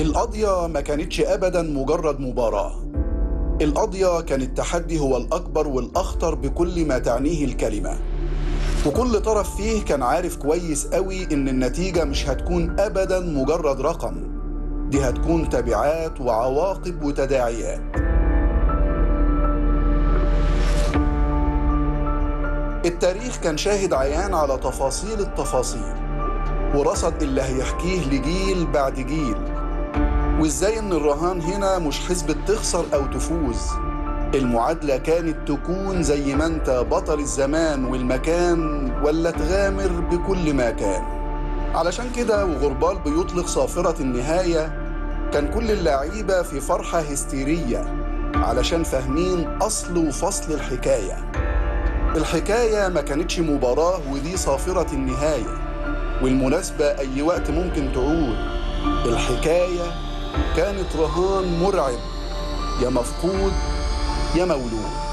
القضية ما كانتش أبدا مجرد مباراة. القضية كان التحدي هو الأكبر والأخطر بكل ما تعنيه الكلمة. وكل طرف فيه كان عارف كويس قوي إن النتيجة مش هتكون أبدا مجرد رقم. دي هتكون تبعات وعواقب وتداعيات. التاريخ كان شاهد عيان على تفاصيل التفاصيل ورصد اللي هيحكيه لجيل بعد جيل. وإزاي إن الرهان هنا مش حسبة تخسر أو تفوز؟ المعادلة كانت تكون زي ما أنت بطل الزمان والمكان ولا تغامر بكل ما كان. علشان كده وغربال بيطلق صافرة النهاية كان كل اللعيبة في فرحة هستيرية علشان فاهمين أصل وفصل الحكاية. الحكاية ما كانتش مباراة ودي صافرة النهاية. والمناسبة أي وقت ممكن تعود الحكاية كانت رهان مرعب يا مفقود يا مولود.